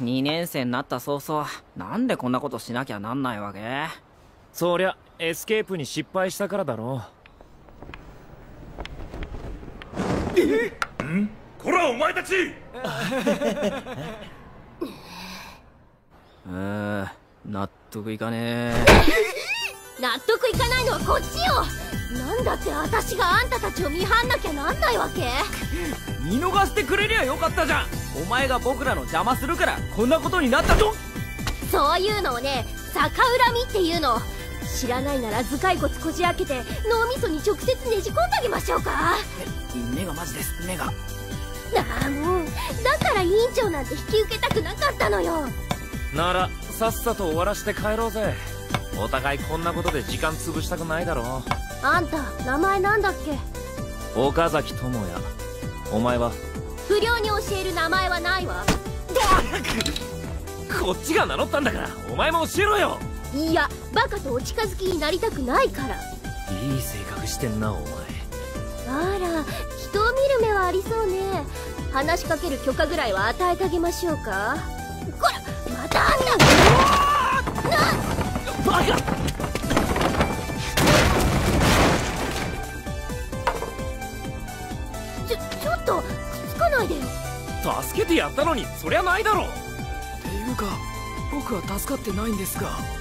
2年生になった早々なんでこんなことしなきゃなんないわけ？そりゃエスケープに失敗したからだろん？こらお前たち！うー納得いかねえ？納得いかないのはこっちよ！なんだって私があんたたちを見張んなきゃなんないわけ？見逃してくれりゃよかったじゃん。お前が僕らの邪魔するからこんなことになったと。そういうのをね逆恨みっていうの。知らないなら頭蓋骨こじ開けて脳みそに直接ねじ込んであげましょうか。目がマジです。目が。ああもう。だから委員長なんて引き受けたくなかったのよ。ならさっさと終わらして帰ろうぜ。お互いこんなことで時間潰したくないだろあんた名前なんだっけ？岡崎智也お前は？不良に教える名前はないわ。こっちが名乗ったんだからお前も教えろよ。いやバカとお近づきになりたくないから。いい性格してんなお前。あら人を見る目はありそうね。話しかける許可ぐらいは与えてあげましょうか。こらまたあんたなバカちょちょっとくっつかないで。よ助けてやったのにそりゃないだろっていうか僕は助かってないんですが